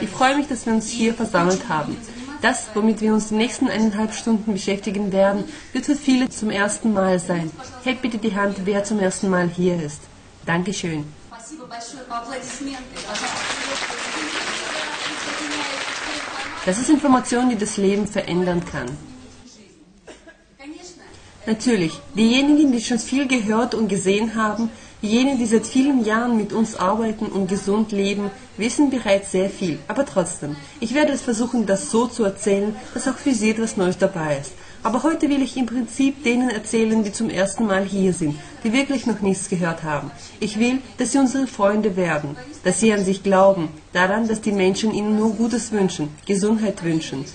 Ich freue mich, dass wir uns hier versammelt haben. Das, womit wir uns die nächsten eineinhalb Stunden beschäftigen werden, wird für viele zum ersten Mal sein. Hebt bitte die Hand, wer zum ersten Mal hier ist. Dankeschön. Das ist Information, die das Leben verändern kann. Natürlich, diejenigen, die schon viel gehört und gesehen haben, Jene, die seit vielen Jahren mit uns arbeiten und gesund leben, wissen bereits sehr viel. Aber trotzdem, ich werde es versuchen, das so zu erzählen, dass auch für Sie etwas Neues dabei ist. Aber heute will ich im Prinzip denen erzählen, die zum ersten Mal hier sind, die wirklich noch nichts gehört haben. Ich will, dass sie unsere Freunde werden, dass sie an sich glauben, daran, dass die Menschen ihnen nur Gutes wünschen, Gesundheit wünschen.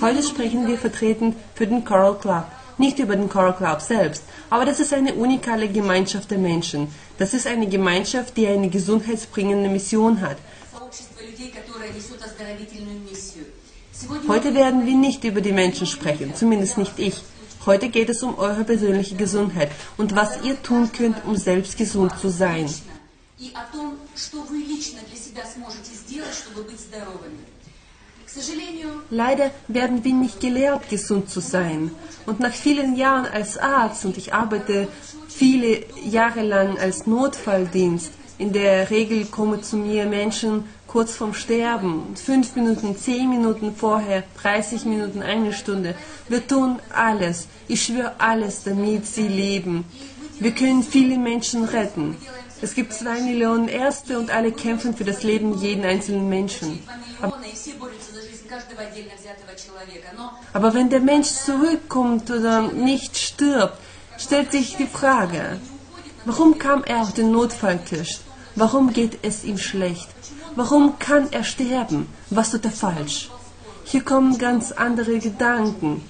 Heute sprechen wir vertretend für den Coral Club nicht über den Coral Club selbst, aber das ist eine unikale Gemeinschaft der Menschen. Das ist eine Gemeinschaft, die eine gesundheitsbringende Mission hat. Heute werden wir nicht über die Menschen sprechen, zumindest nicht ich. Heute geht es um eure persönliche Gesundheit und was ihr tun könnt, um selbst gesund zu sein. И о том, что вы лично для себя сможете сделать, чтобы быть здоровыми. Leider werden wir nicht gelehrt, gesund zu sein. Und nach vielen Jahren als Arzt, und ich arbeite viele Jahre lang als Notfalldienst, in der Regel kommen zu mir Menschen kurz vorm Sterben, fünf Minuten, zehn Minuten vorher, 30 Minuten, eine Stunde. Wir tun alles, ich schwöre alles, damit sie leben. Wir können viele Menschen retten. Es gibt zwei Millionen Ärzte und alle kämpfen für das Leben jeden einzelnen Menschen. Aber aber wenn der Mensch zurückkommt oder nicht stirbt, stellt sich die Frage, warum kam er auf den Notfalltisch? Warum geht es ihm schlecht? Warum kann er sterben? Was tut er falsch? Hier kommen ganz andere Gedanken.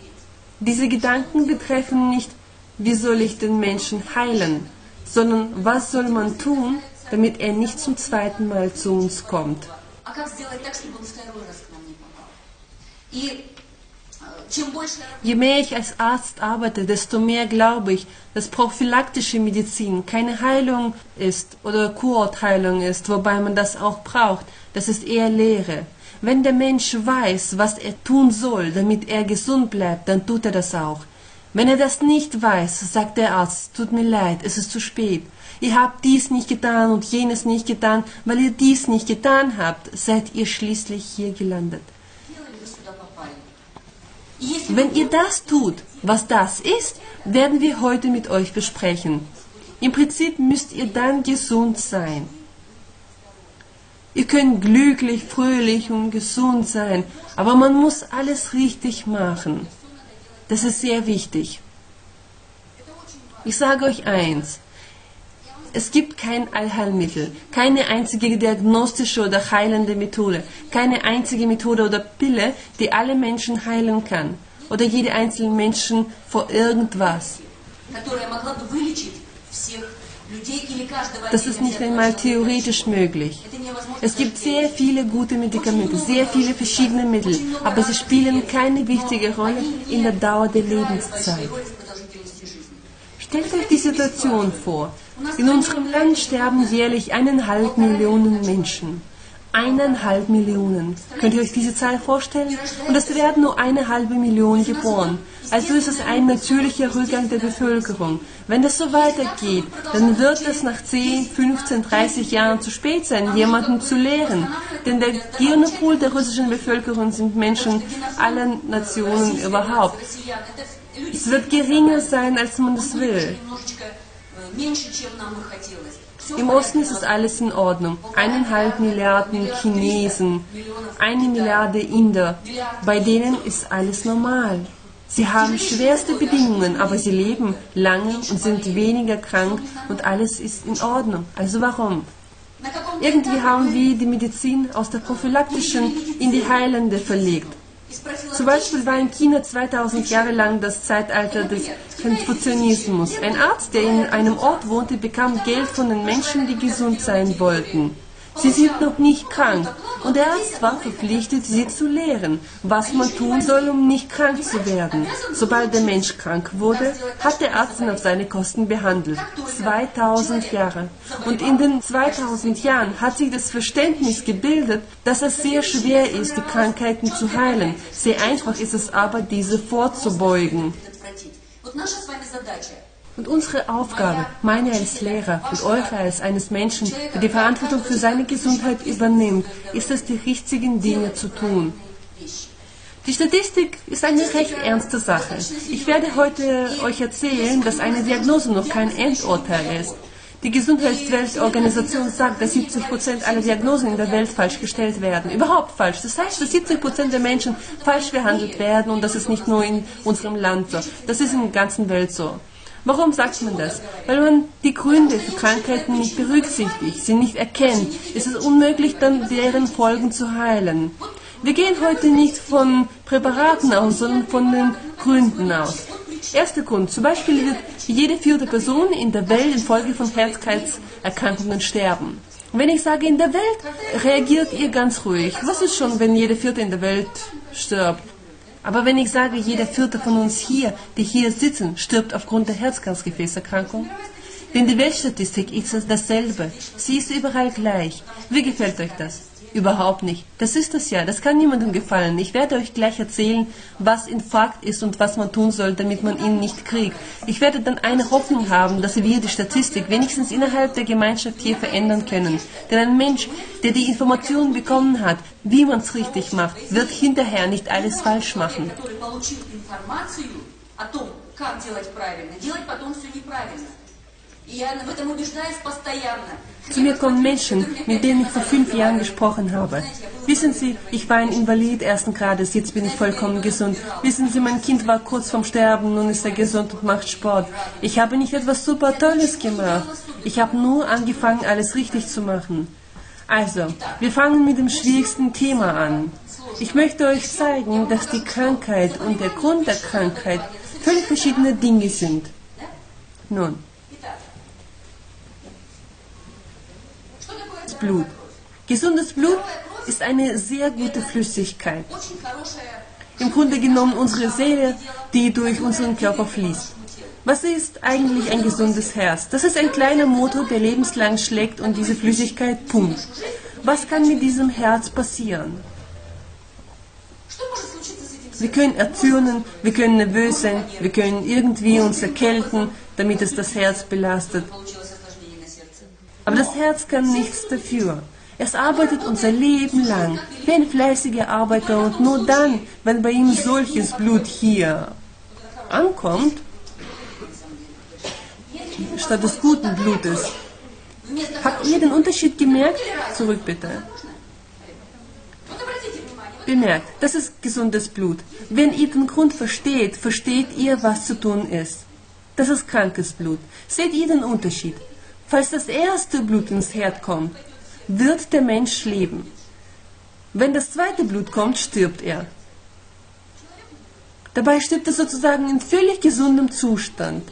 Diese Gedanken betreffen nicht, wie soll ich den Menschen heilen, sondern was soll man tun, damit er nicht zum zweiten Mal zu uns kommt. Je mehr ich als Arzt arbeite, desto mehr glaube ich, dass prophylaktische Medizin keine Heilung ist oder Kurortheilung ist, wobei man das auch braucht. Das ist eher Lehre. Wenn der Mensch weiß, was er tun soll, damit er gesund bleibt, dann tut er das auch. Wenn er das nicht weiß, sagt der Arzt, tut mir leid, es ist zu spät. Ihr habt dies nicht getan und jenes nicht getan, weil ihr dies nicht getan habt, seid ihr schließlich hier gelandet. Wenn ihr das tut, was das ist, werden wir heute mit euch besprechen. Im Prinzip müsst ihr dann gesund sein. Ihr könnt glücklich, fröhlich und gesund sein, aber man muss alles richtig machen. Das ist sehr wichtig. Ich sage euch eins. Es gibt kein Allheilmittel, keine einzige diagnostische oder heilende Methode, keine einzige Methode oder Pille, die alle Menschen heilen kann oder jede einzelne Menschen vor irgendwas. Das ist nicht einmal theoretisch möglich. Es gibt sehr viele gute Medikamente, sehr viele verschiedene Mittel, aber sie spielen keine wichtige Rolle in der Dauer der Lebenszeit. Stellt euch die Situation vor. In unserem Land sterben jährlich eineinhalb Millionen Menschen. Eineinhalb Millionen. Könnt ihr euch diese Zahl vorstellen? Und es werden nur eine halbe Million geboren. Also ist es ein natürlicher Rückgang der Bevölkerung. Wenn das so weitergeht, dann wird es nach 10, 15, 30 Jahren zu spät sein, jemanden zu lehren. Denn der Genopol der russischen Bevölkerung sind Menschen aller Nationen überhaupt. Es wird geringer sein, als man es will. Im Osten ist es alles in Ordnung. Eineinhalb Milliarden Chinesen, eine Milliarde Inder, bei denen ist alles normal. Sie haben schwerste Bedingungen, aber sie leben lange und sind weniger krank und alles ist in Ordnung. Also warum? Irgendwie haben wir die Medizin aus der prophylaktischen in die heilende verlegt. Zum Beispiel war in China 2000 Jahre lang das Zeitalter des Konfuzianismus. Ein Arzt, der in einem Ort wohnte, bekam Geld von den Menschen, die gesund sein wollten. Sie sind noch nicht krank. Und der Arzt war verpflichtet, sie zu lehren, was man tun soll, um nicht krank zu werden. Sobald der Mensch krank wurde, hat der Arzt ihn auf seine Kosten behandelt. 2000 Jahre. Und in den 2000 Jahren hat sich das Verständnis gebildet, dass es sehr schwer ist, die Krankheiten zu heilen. Sehr einfach ist es aber, diese vorzubeugen. Und unsere Aufgabe, meine als Lehrer und eure als eines Menschen, der die Verantwortung für seine Gesundheit übernimmt, ist es, die richtigen Dinge zu tun. Die Statistik ist eine recht ernste Sache. Ich werde heute euch erzählen, dass eine Diagnose noch kein Endurteil ist. Die Gesundheitsweltorganisation sagt, dass 70 Prozent aller Diagnosen in der Welt falsch gestellt werden. Überhaupt falsch. Das heißt, dass 70 Prozent der Menschen falsch behandelt werden und das ist nicht nur in unserem Land so. Das ist in der ganzen Welt so. Warum sagt man das? Weil man die Gründe für Krankheiten nicht berücksichtigt, sie nicht erkennt. Es ist unmöglich, dann deren Folgen zu heilen. Wir gehen heute nicht von Präparaten aus, sondern von den Gründen aus. Erster Grund. Zum Beispiel wird jede vierte Person in der Welt infolge von Herzkreiserkrankungen sterben. Wenn ich sage in der Welt, reagiert ihr ganz ruhig. Was ist schon, wenn jede vierte in der Welt stirbt? Aber wenn ich sage, jeder vierte von uns hier, die hier sitzen, stirbt aufgrund der Herzkranzgefäßerkrankung, denn die Weltstatistik ist dasselbe. Sie ist überall gleich. Wie gefällt euch das? Überhaupt nicht. Das ist es ja. Das kann niemandem gefallen. Ich werde euch gleich erzählen, was Infarkt ist und was man tun soll, damit man ihn nicht kriegt. Ich werde dann eine Hoffnung haben, dass wir die Statistik wenigstens innerhalb der Gemeinschaft hier verändern können. Denn ein Mensch, der die Informationen bekommen hat, wie man es richtig macht, wird hinterher nicht alles falsch machen. как делать правильно, делать потом все неправильно. Zu mir kommen Menschen, mit denen ich vor fünf Jahren gesprochen habe. Wissen Sie, ich war ein Invalid ersten Grades, jetzt bin ich vollkommen gesund. Wissen Sie, mein Kind war kurz vorm Sterben, nun ist er gesund und macht Sport. Ich habe nicht etwas super Tolles gemacht. Ich habe nur angefangen, alles richtig zu machen. Also, wir fangen mit dem schwierigsten Thema an. Ich möchte euch zeigen, dass die Krankheit und der Grund der Krankheit völlig verschiedene Dinge sind. Nun, Blut. Gesundes Blut ist eine sehr gute Flüssigkeit. Im Grunde genommen unsere Seele, die durch unseren Körper fließt. Was ist eigentlich ein gesundes Herz? Das ist ein kleiner Motor, der lebenslang schlägt und diese Flüssigkeit pumpt. Was kann mit diesem Herz passieren? Wir können erzürnen, wir können nervös sein, wir können irgendwie uns erkälten, damit es das Herz belastet. Aber das Herz kann nichts dafür. Es arbeitet unser Leben lang wie ein fleißiger Arbeiter und nur dann, wenn bei ihm solches Blut hier ankommt, statt des guten Blutes. Habt ihr den Unterschied gemerkt? Zurück bitte. Bemerkt, das ist gesundes Blut. Wenn ihr den Grund versteht, versteht ihr, was zu tun ist. Das ist krankes Blut. Seht ihr den Unterschied? Falls das erste Blut ins Herd kommt, wird der Mensch leben. Wenn das zweite Blut kommt, stirbt er. Dabei stirbt er sozusagen in völlig gesundem Zustand.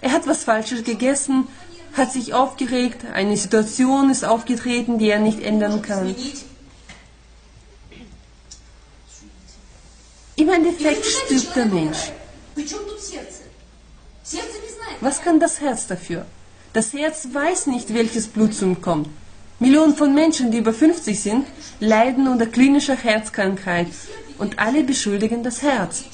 Er hat was Falsches gegessen, hat sich aufgeregt, eine Situation ist aufgetreten, die er nicht ändern kann. Im Endeffekt stirbt der Mensch. Was kann das Herz dafür? Das Herz weiß nicht, welches Blut zu ihm kommt. Millionen von Menschen, die über 50 sind, leiden unter klinischer Herzkrankheit und alle beschuldigen das Herz.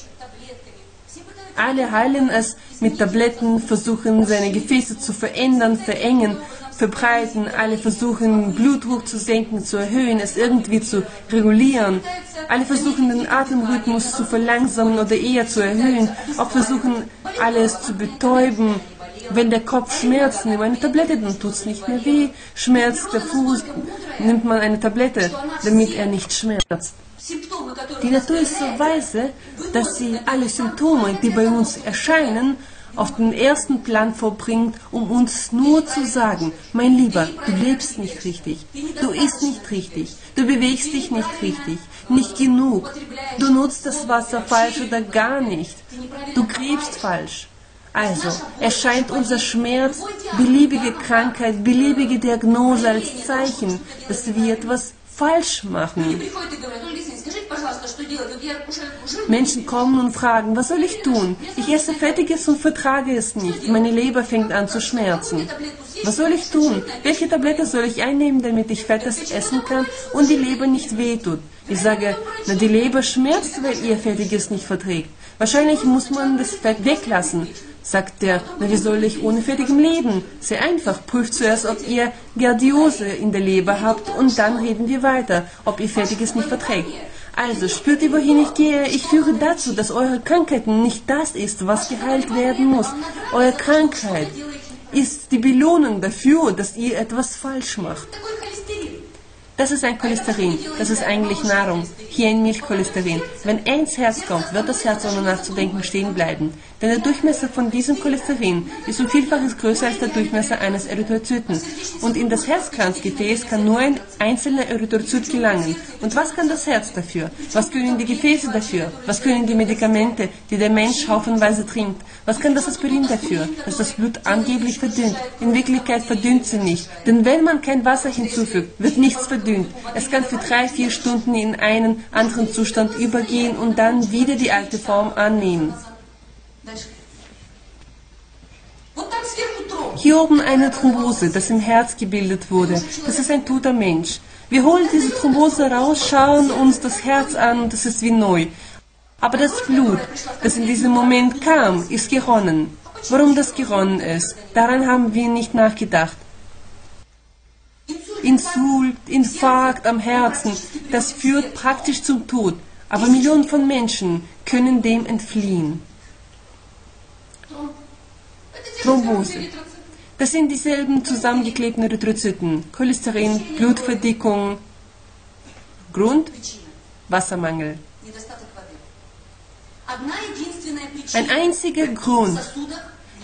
Alle heilen es mit Tabletten, versuchen seine Gefäße zu verändern, verengen, verbreiten. Alle versuchen Blutdruck zu senken, zu erhöhen, es irgendwie zu regulieren. Alle versuchen den Atemrhythmus zu verlangsamen oder eher zu erhöhen. Auch versuchen alles zu betäuben, wenn der Kopf schmerzt, nimmt man eine Tablette, dann tut es nicht mehr weh. Schmerzt der Fuß, nimmt man eine Tablette, damit er nicht schmerzt. Die Natur ist so weise, dass sie alle Symptome, die bei uns erscheinen, auf den ersten Plan vorbringt, um uns nur zu sagen, mein Lieber, du lebst nicht richtig, du isst nicht richtig, du bewegst dich nicht richtig, nicht genug, du nutzt das Wasser falsch oder gar nicht, du gräbst falsch. Also erscheint unser Schmerz, beliebige Krankheit, beliebige Diagnose als Zeichen, dass wir etwas falsch machen. Menschen kommen und fragen, was soll ich tun? Ich esse Fettiges und vertrage es nicht. Meine Leber fängt an zu schmerzen. Was soll ich tun? Welche Tablette soll ich einnehmen, damit ich Fettes essen kann und die Leber nicht wehtut? Ich sage, na die Leber schmerzt, weil ihr Fettiges nicht verträgt. Wahrscheinlich muss man das Fett weglassen. Sagt er, na wie soll ich ohne Fettigem leben? Sehr einfach, prüft zuerst, ob ihr Gardiose in der Leber habt und dann reden wir weiter, ob ihr Fettiges nicht verträgt. Also spürt ihr, wohin ich gehe? Ich führe dazu, dass eure Krankheiten nicht das ist, was geheilt werden muss. Eure Krankheit ist die Belohnung dafür, dass ihr etwas falsch macht. Das ist ein Cholesterin. Das ist eigentlich Nahrung. Hier ein Milchcholesterin. Wenn er ins Herz kommt, wird das Herz ohne nachzudenken stehen bleiben. Denn der Durchmesser von diesem Cholesterin ist um Vielfaches größer als der Durchmesser eines Erythrozyten. Und in das Herzkranzgefäß kann nur ein einzelner Erythrozyt gelangen. Und was kann das Herz dafür? Was können die Gefäße dafür? Was können die Medikamente, die der Mensch haufenweise trinkt? Was kann das Aspirin dafür, dass das Blut angeblich verdünnt? In Wirklichkeit verdünnt sie nicht. Denn wenn man kein Wasser hinzufügt, wird nichts verdünnt. Es kann für drei, vier Stunden in einen anderen Zustand übergehen und dann wieder die alte Form annehmen. Hier oben eine Thrombose, das im Herz gebildet wurde. Das ist ein toter Mensch. Wir holen diese Thrombose raus, schauen uns das Herz an und das ist wie neu. Aber das Blut, das in diesem Moment kam, ist geronnen. Warum das geronnen ist, daran haben wir nicht nachgedacht. Insult, Infarkt am Herzen, das führt praktisch zum Tod. Aber Millionen von Menschen können dem entfliehen. Thrombose. Das sind dieselben zusammengeklebten Erythrozyten. Cholesterin, Blutverdickung. Grund? Wassermangel. Ein einziger Grund.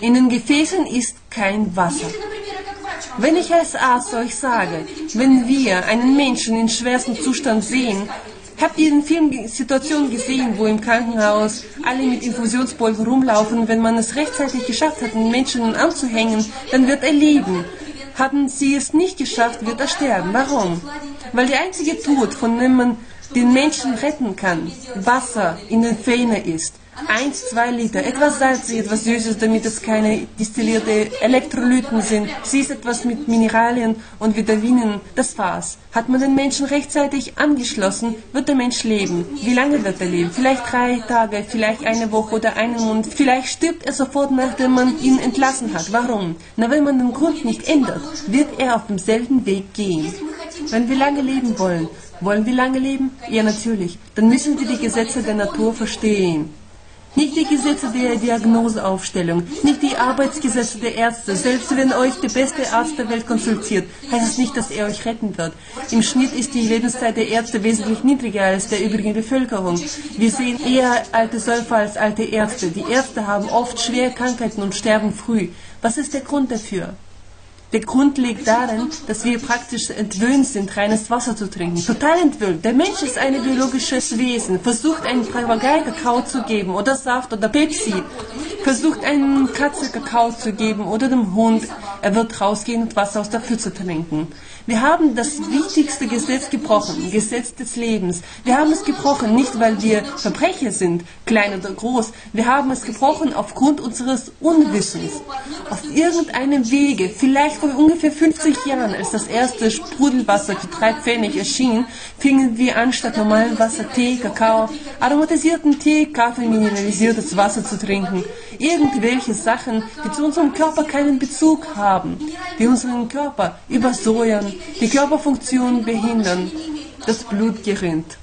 In den Gefäßen ist kein Wasser. Wenn ich als Arzt euch sage, wenn wir einen Menschen in schwerstem Zustand sehen, Habt ihr in vielen Situationen gesehen, wo im Krankenhaus alle mit Infusionspulver rumlaufen? Wenn man es rechtzeitig geschafft hat, einen Menschen anzuhängen, dann wird er leben. Haben sie es nicht geschafft, wird er sterben. Warum? Weil der einzige Tod, von dem man den Menschen retten kann, Wasser in den Venen ist. 1, 2 Liter, etwas salzig, etwas Süßes, damit es keine destillierte Elektrolyten sind. Sie ist etwas mit Mineralien und Vitaminen. Das war's. Hat man den Menschen rechtzeitig angeschlossen, wird der Mensch leben. Wie lange wird er leben? Vielleicht drei Tage, vielleicht eine Woche oder einen Monat. Vielleicht stirbt er sofort, nachdem man ihn entlassen hat. Warum? Na, wenn man den Grund nicht ändert, wird er auf demselben Weg gehen. Wenn wir lange leben wollen, wollen wir lange leben? Ja, natürlich. Dann müssen wir die Gesetze der Natur verstehen. Nicht die Gesetze der Diagnoseaufstellung, nicht die Arbeitsgesetze der Ärzte. Selbst wenn euch der beste Arzt der Welt konsultiert, heißt es nicht, dass er euch retten wird. Im Schnitt ist die Lebenszeit der Ärzte wesentlich niedriger als der übrigen Bevölkerung. Wir sehen eher alte Säufer als alte Ärzte. Die Ärzte haben oft schwere Krankheiten und sterben früh. Was ist der Grund dafür? Der Grund liegt darin, dass wir praktisch entwöhnt sind, reines Wasser zu trinken. Total entwöhnt. Der Mensch ist ein biologisches Wesen. Versucht einen Papagei Kakao zu geben oder Saft oder Pepsi. Versucht einen Katze Kakao zu geben oder dem Hund. Er wird rausgehen und Wasser aus der Pfütze trinken. Wir haben das wichtigste Gesetz gebrochen, Gesetz des Lebens. Wir haben es gebrochen, nicht weil wir Verbrecher sind, klein oder groß. Wir haben es gebrochen aufgrund unseres Unwissens. Auf irgendeinem Wege, vielleicht vor ungefähr 50 Jahren, als das erste Sprudelwasser für drei Pfennig erschien, fingen wir an, statt normalen Wasser Tee, Kakao, aromatisierten Tee, Kaffee, mineralisiertes Wasser zu trinken. Irgendwelche Sachen, die zu unserem Körper keinen Bezug haben, die unseren Körper die Körperfunktion behindern, das Blut gerinnt.